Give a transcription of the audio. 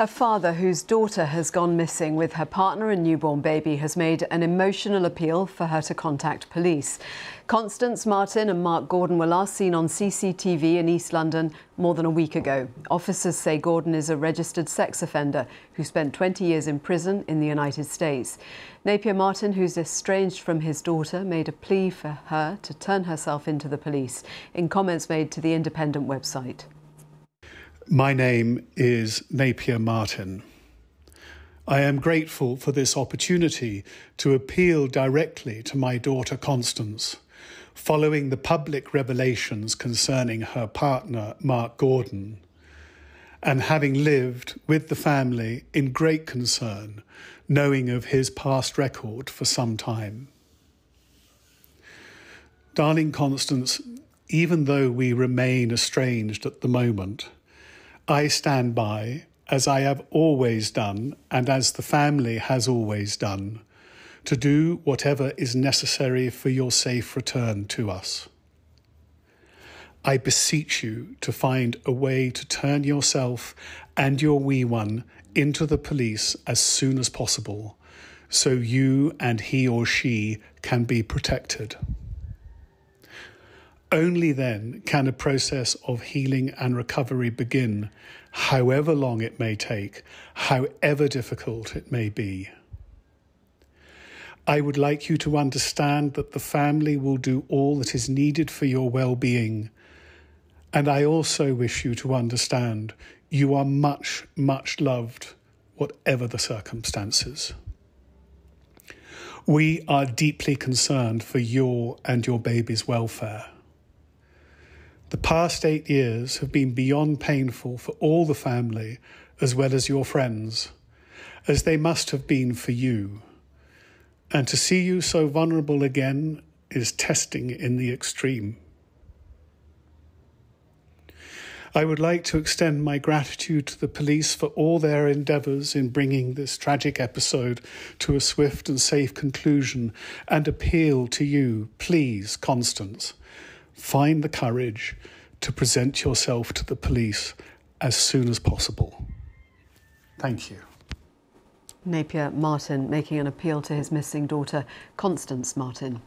A father whose daughter has gone missing with her partner and newborn baby has made an emotional appeal for her to contact police. Constance Marten and Mark Gordon were last seen on CCTV in East London more than a week ago. Officers say Gordon is a registered sex offender who spent 20 years in prison in the United States. Napier Marten, who's estranged from his daughter, made a plea for her to turn herself into the police in comments made to the Independent website. My name is Napier Marten. I am grateful for this opportunity to appeal directly to my daughter Constance, following the public revelations concerning her partner, Mark Gordon, and having lived with the family in great concern, knowing of his past record for some time. Darling Constance, even though we remain estranged at the moment, I stand by, as I have always done, and as the family has always done, to do whatever is necessary for your safe return to us. I beseech you to find a way to turn yourself and your wee one into the police as soon as possible, so you and he or she can be protected. Only then can a process of healing and recovery begin, however long it may take, however difficult it may be. I would like you to understand that the family will do all that is needed for your well being. And I also wish you to understand you are much, much loved, whatever the circumstances. We are deeply concerned for your and your baby's welfare. The past eight years have been beyond painful for all the family as well as your friends, as they must have been for you. And to see you so vulnerable again is testing in the extreme. I would like to extend my gratitude to the police for all their endeavours in bringing this tragic episode to a swift and safe conclusion and appeal to you, please, Constance find the courage to present yourself to the police as soon as possible. Thank you. Napier Marten making an appeal to his missing daughter, Constance Marten.